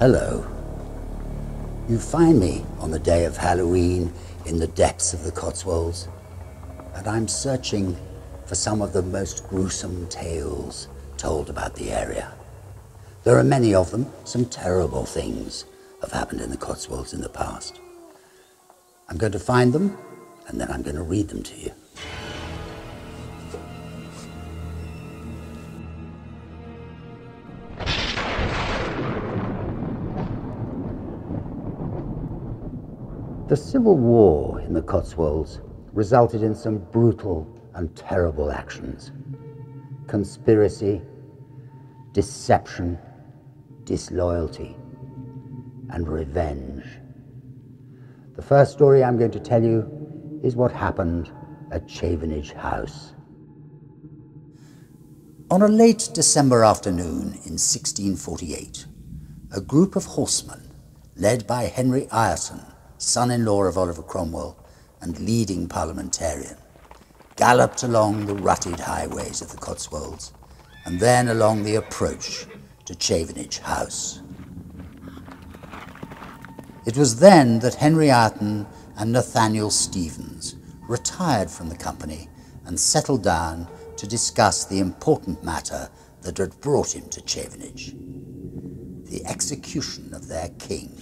Hello. You find me on the day of Halloween in the depths of the Cotswolds, and I'm searching for some of the most gruesome tales told about the area. There are many of them. Some terrible things have happened in the Cotswolds in the past. I'm going to find them, and then I'm going to read them to you. Civil war in the Cotswolds resulted in some brutal and terrible actions conspiracy, deception, disloyalty, and revenge. The first story I'm going to tell you is what happened at Chavenage House. On a late December afternoon in 1648, a group of horsemen, led by Henry Ireton, son-in-law of Oliver Cromwell and leading parliamentarian, galloped along the rutted highways of the Cotswolds and then along the approach to Chavenage House. It was then that Henry Ireton and Nathaniel Stevens retired from the company and settled down to discuss the important matter that had brought him to Chavenage the execution of their king,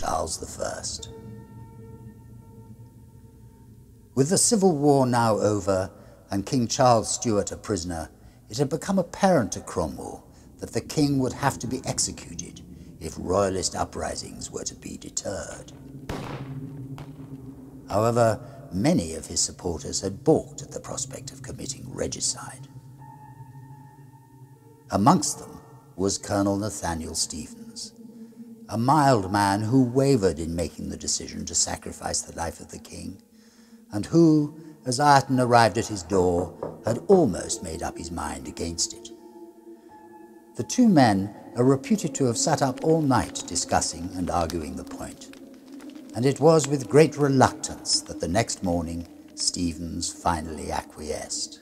Charles I. With the Civil War now over and King Charles Stuart a prisoner, it had become apparent to Cromwell that the king would have to be executed if royalist uprisings were to be deterred. However, many of his supporters had balked at the prospect of committing regicide. Amongst them was Colonel Nathaniel Stevens, a mild man who wavered in making the decision to sacrifice the life of the king, and who, as Ireton arrived at his door, had almost made up his mind against it. The two men are reputed to have sat up all night discussing and arguing the point, and it was with great reluctance that the next morning Stevens finally acquiesced.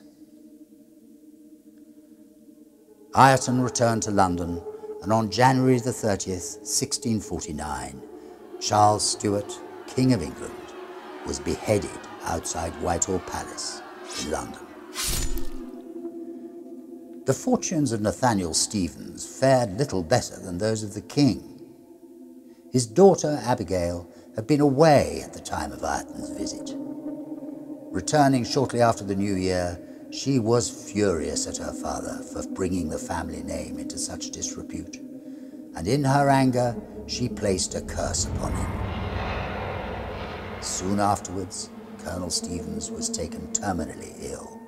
Ireton returned to London, and on January the 30th, 1649, Charles Stuart, King of England, was beheaded outside Whitehall Palace in London. The fortunes of Nathaniel Stevens fared little better than those of the king. His daughter Abigail had been away at the time of Ireton's visit. Returning shortly after the new year, she was furious at her father for bringing the family name into such disrepute, and in her anger she placed a curse upon him. Soon afterwards, Colonel Stevens was taken terminally ill.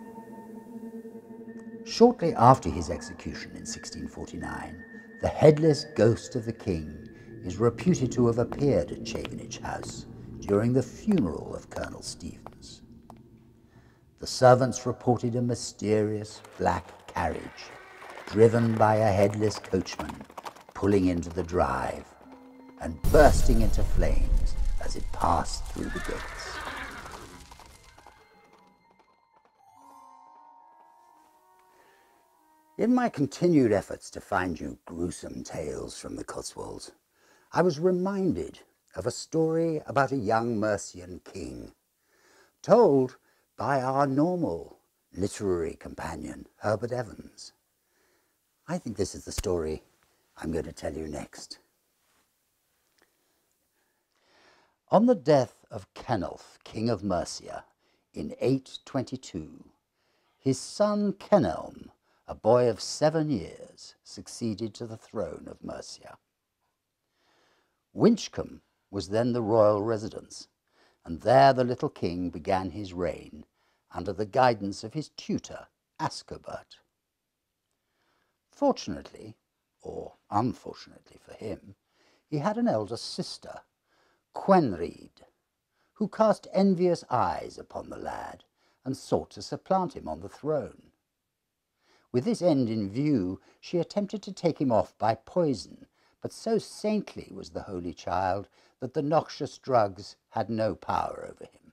Shortly after his execution in 1649, the headless ghost of the king is reputed to have appeared at Chavenage House during the funeral of Colonel Stevens. The servants reported a mysterious black carriage driven by a headless coachman pulling into the drive and bursting into flames as it passed through the gates. In my continued efforts to find you gruesome tales from the Cotswolds, I was reminded of a story about a young Mercian king, told by our normal literary companion, Herbert Evans. I think this is the story I'm going to tell you next. On the death of Kenulf, king of Mercia, in 822, his son Kenelm, a boy of seven years, succeeded to the throne of Mercia. Winchcombe was then the royal residence, and there the little king began his reign under the guidance of his tutor, Ascorbert. Fortunately, or unfortunately for him, he had an elder sister, Quenred, who cast envious eyes upon the lad and sought to supplant him on the throne. With this end in view, she attempted to take him off by poison, but so saintly was the holy child that the noxious drugs had no power over him.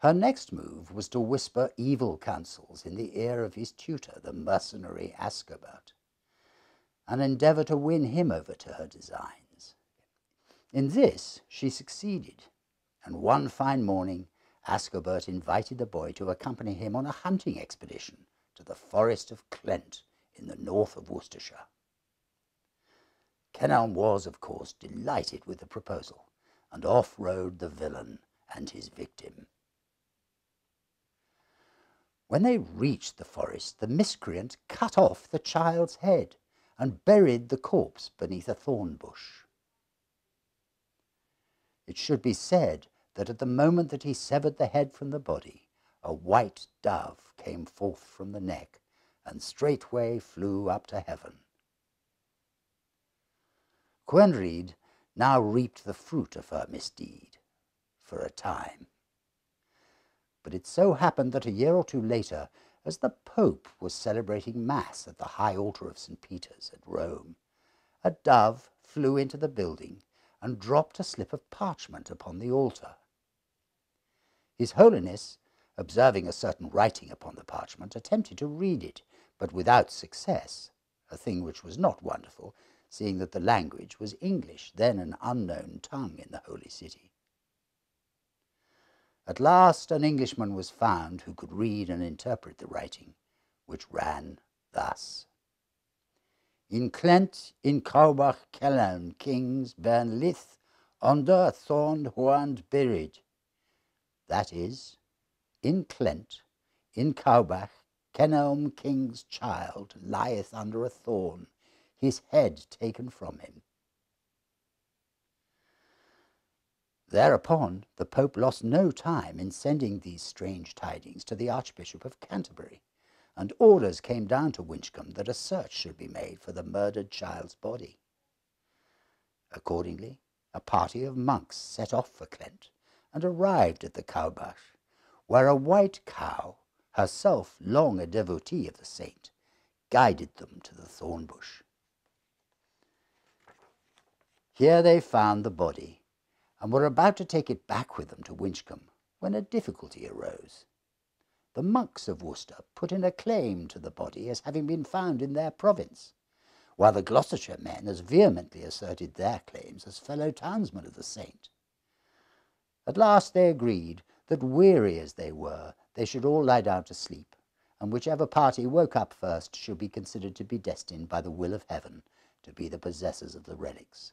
Her next move was to whisper evil counsels in the ear of his tutor, the mercenary Ascorbert. and endeavour to win him over to her designs. In this she succeeded, and one fine morning Ascorbert invited the boy to accompany him on a hunting expedition to the forest of Clent in the north of Worcestershire. Kenelm was, of course, delighted with the proposal, and off rode the villain and his victim. When they reached the forest, the miscreant cut off the child's head and buried the corpse beneath a thorn bush. It should be said that at the moment that he severed the head from the body, a white dove came forth from the neck and straightway flew up to heaven. Quenried now reaped the fruit of her misdeed for a time. But it so happened that a year or two later, as the Pope was celebrating Mass at the high altar of St. Peter's at Rome, a dove flew into the building and dropped a slip of parchment upon the altar. His Holiness, observing a certain writing upon the parchment, attempted to read it, but without success, a thing which was not wonderful, seeing that the language was English, then an unknown tongue in the Holy City. At last an Englishman was found who could read and interpret the writing, which ran thus. In Clent, in Caubach, Kellan, kings, Bern Lith, under thorn huand buried, that is, in Clent, in Caubach, Kenelm king's child lieth under a thorn, his head taken from him. Thereupon the Pope lost no time in sending these strange tidings to the Archbishop of Canterbury, and orders came down to Winchcombe that a search should be made for the murdered child's body. Accordingly, a party of monks set off for Clent, and arrived at the Caubach, where a white cow, herself long a devotee of the saint, guided them to the thorn bush. Here they found the body, and were about to take it back with them to Winchcombe, when a difficulty arose. The monks of Worcester put in a claim to the body as having been found in their province, while the Gloucestershire men as vehemently asserted their claims as fellow townsmen of the saint. At last they agreed that, weary as they were, they should all lie down to sleep, and whichever party woke up first should be considered to be destined by the will of heaven to be the possessors of the relics.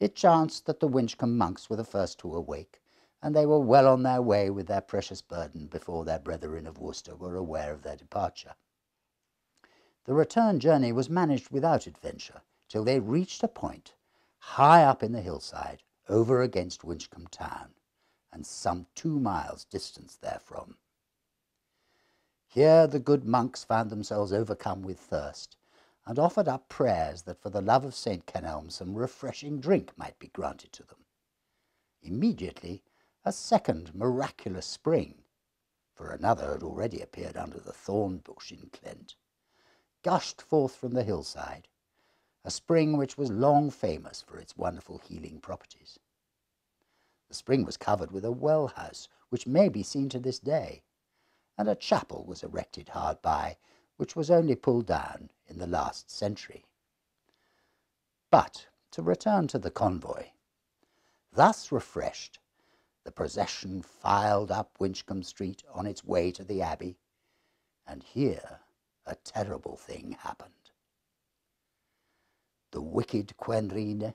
It chanced that the Winchcombe monks were the first to awake, and they were well on their way with their precious burden before their brethren of Worcester were aware of their departure. The return journey was managed without adventure till they reached a point high up in the hillside over against Winchcombe town, and some two miles distant therefrom. Here the good monks found themselves overcome with thirst, and offered up prayers that for the love of St. Kenelm some refreshing drink might be granted to them. Immediately a second miraculous spring, for another had already appeared under the thorn bush in Clent, gushed forth from the hillside, a spring which was long famous for its wonderful healing properties. The spring was covered with a well house, which may be seen to this day, and a chapel was erected hard by, which was only pulled down in the last century. But to return to the convoy. Thus refreshed, the procession filed up Winchcombe Street on its way to the Abbey, and here a terrible thing happened the wicked Quenrine,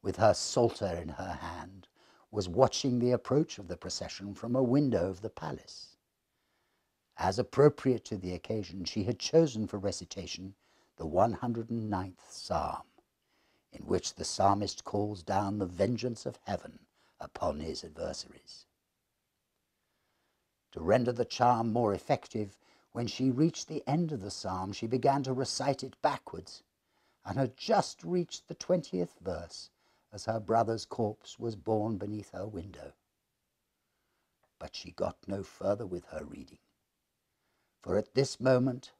with her psalter in her hand, was watching the approach of the procession from a window of the palace. As appropriate to the occasion, she had chosen for recitation the 109th Psalm, in which the psalmist calls down the vengeance of heaven upon his adversaries. To render the charm more effective, when she reached the end of the psalm, she began to recite it backwards and had just reached the twentieth verse as her brother's corpse was borne beneath her window. But she got no further with her reading, for at this moment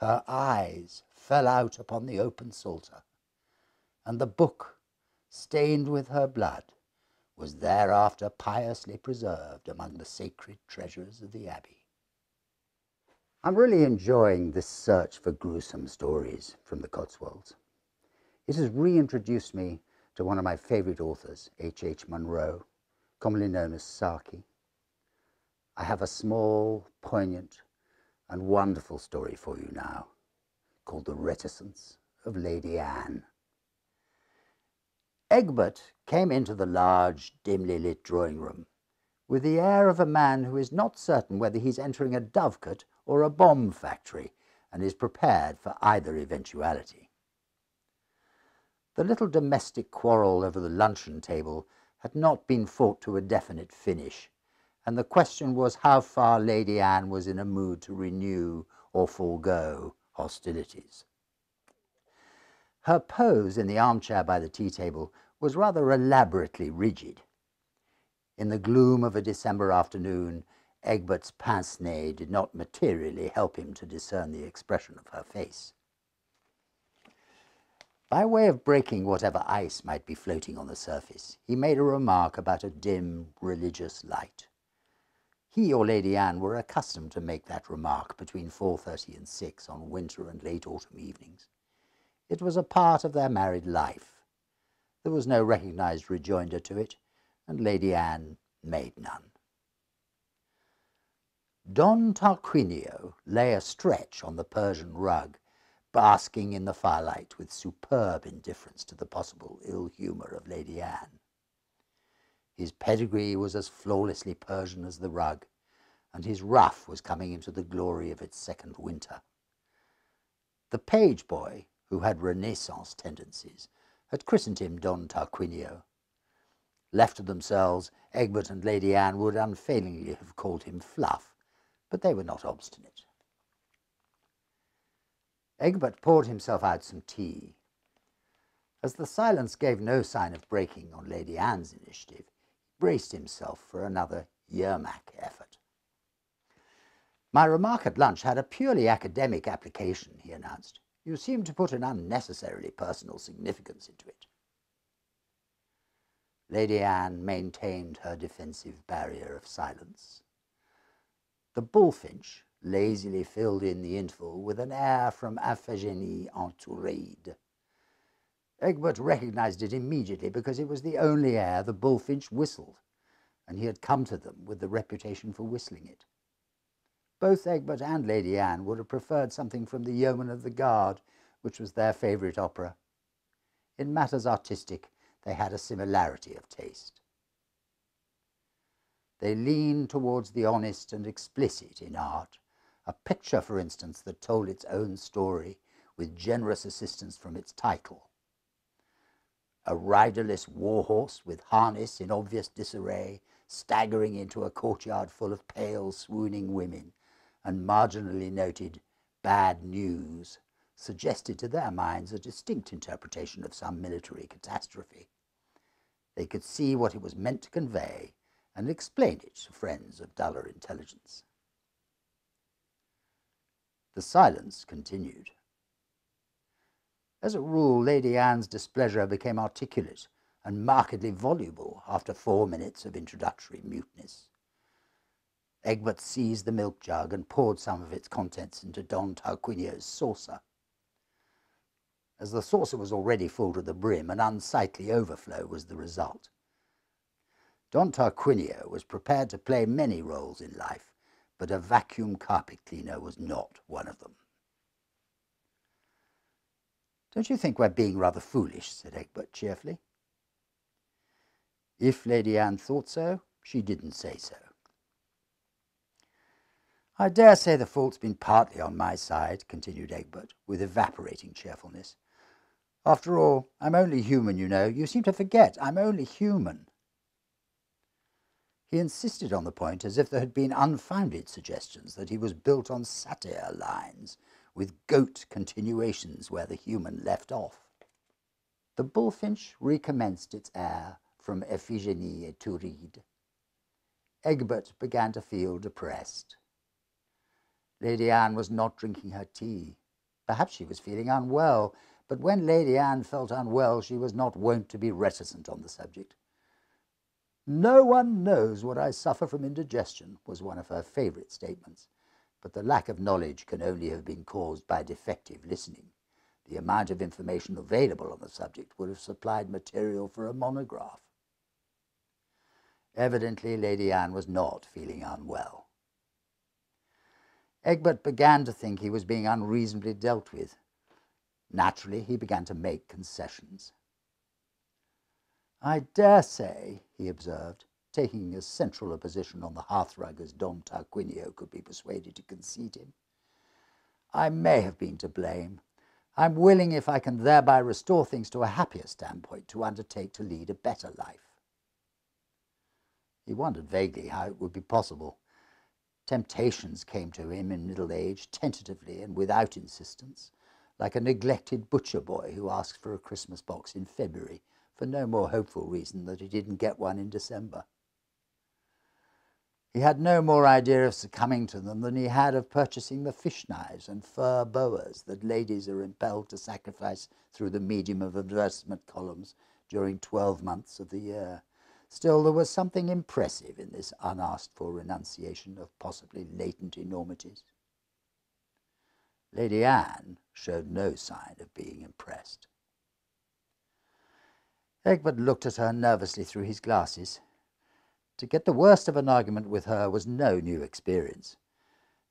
her eyes fell out upon the open psalter, and the book, stained with her blood, was thereafter piously preserved among the sacred treasures of the abbey. I'm really enjoying this search for gruesome stories from the Cotswolds. It has reintroduced me to one of my favorite authors, H. H. Munro, commonly known as Saki. I have a small, poignant, and wonderful story for you now called The Reticence of Lady Anne. Egbert came into the large, dimly lit drawing room with the air of a man who is not certain whether he's entering a dovecot or a bomb factory and is prepared for either eventuality. The little domestic quarrel over the luncheon table had not been fought to a definite finish, and the question was how far Lady Anne was in a mood to renew or forego hostilities. Her pose in the armchair by the tea table was rather elaborately rigid. In the gloom of a December afternoon, Egbert's pince nez did not materially help him to discern the expression of her face. By way of breaking whatever ice might be floating on the surface, he made a remark about a dim religious light. He or Lady Anne were accustomed to make that remark between 4.30 and 6 on winter and late autumn evenings. It was a part of their married life. There was no recognized rejoinder to it, and Lady Anne made none. Don Tarquinio lay astretch on the Persian rug, basking in the firelight with superb indifference to the possible ill humour of Lady Anne. His pedigree was as flawlessly Persian as the rug, and his ruff was coming into the glory of its second winter. The page boy, who had Renaissance tendencies, had christened him Don Tarquinio. Left to themselves, Egbert and Lady Anne would unfailingly have called him Fluff, but they were not obstinate. Egbert poured himself out some tea. As the silence gave no sign of breaking on Lady Anne's initiative, braced himself for another Yermak effort. My remark at lunch had a purely academic application, he announced. You seem to put an unnecessarily personal significance into it. Lady Anne maintained her defensive barrier of silence. The bullfinch lazily filled in the interval with an air from Iphigenie en Tauride. Egbert recognized it immediately because it was the only air the bullfinch whistled, and he had come to them with the reputation for whistling it. Both Egbert and Lady Anne would have preferred something from the Yeomen of the Guard, which was their favourite opera. In matters artistic, they had a similarity of taste. They leaned towards the honest and explicit in art, a picture, for instance, that told its own story with generous assistance from its title. A riderless warhorse with harness in obvious disarray, staggering into a courtyard full of pale, swooning women, and marginally noted bad news suggested to their minds a distinct interpretation of some military catastrophe. They could see what it was meant to convey and explain it to friends of duller intelligence. The silence continued. As a rule, Lady Anne's displeasure became articulate and markedly voluble after four minutes of introductory muteness. Egbert seized the milk jug and poured some of its contents into Don Tarquinio's saucer. As the saucer was already full to the brim, an unsightly overflow was the result. Don Tarquinio was prepared to play many roles in life, but a vacuum carpet cleaner was not one of them. Don't you think we're being rather foolish? said Egbert cheerfully. If Lady Anne thought so, she didn't say so. I dare say the fault's been partly on my side, continued Egbert, with evaporating cheerfulness. After all, I'm only human, you know. You seem to forget I'm only human. He insisted on the point as if there had been unfounded suggestions that he was built on satyr lines, with goat continuations where the human left off. The bullfinch recommenced its air from Iphigenie en Tauride. Egbert began to feel depressed. Lady Anne was not drinking her tea. Perhaps she was feeling unwell, but when Lady Anne felt unwell, she was not wont to be reticent on the subject. No one knows what I suffer from indigestion, was one of her favourite statements. But the lack of knowledge can only have been caused by defective listening. The amount of information available on the subject would have supplied material for a monograph. Evidently, Lady Anne was not feeling unwell. Egbert began to think he was being unreasonably dealt with. Naturally, he began to make concessions. I dare say, he observed, taking as central a position on the hearthrug as Don Tarquinio could be persuaded to concede him. I may have been to blame. I'm willing, if I can thereby restore things to a happier standpoint, to undertake to lead a better life. He wondered vaguely how it would be possible. Temptations came to him in middle age, tentatively and without insistence, like a neglected butcher boy who asks for a Christmas box in February for no more hopeful reason that he didn't get one in December. He had no more idea of succumbing to them than he had of purchasing the fish knives and fur boas that ladies are impelled to sacrifice through the medium of advertisement columns during twelve months of the year. Still, there was something impressive in this unasked for renunciation of possibly latent enormities. Lady Anne showed no sign of being impressed. Egbert looked at her nervously through his glasses. To get the worst of an argument with her was no new experience.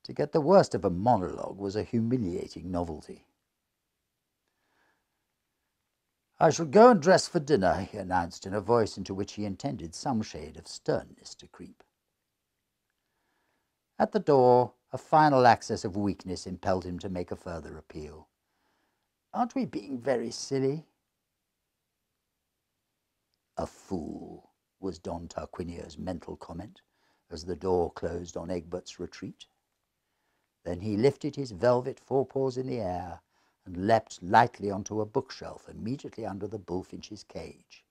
To get the worst of a monologue was a humiliating novelty. I shall go and dress for dinner, he announced in a voice into which he intended some shade of sternness to creep. At the door, a final access of weakness impelled him to make a further appeal. Aren't we being very silly? A fool, was Don Tarquinio's mental comment as the door closed on Egbert's retreat. Then he lifted his velvet forepaws in the air and leapt lightly onto a bookshelf immediately under the bullfinch's cage.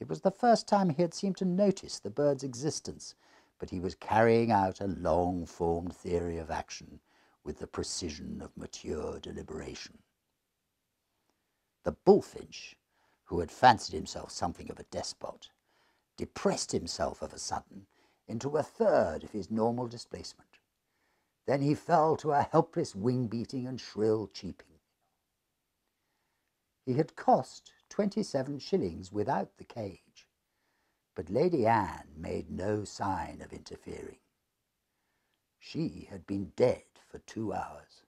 It was the first time he had seemed to notice the bird's existence, but he was carrying out a long formed theory of action with the precision of mature deliberation. The bullfinch, who had fancied himself something of a despot, depressed himself of a sudden into a third of his normal displacement. Then he fell to a helpless wing beating and shrill cheeping. He had cost twenty-seven shillings without the cage, but Lady Anne made no sign of interfering. She had been dead for two hours.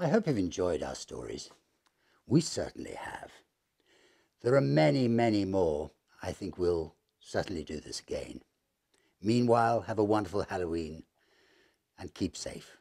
I hope you've enjoyed our stories. We certainly have. There are many, many more I think we'll certainly do this again. Meanwhile, have a wonderful Halloween and keep safe.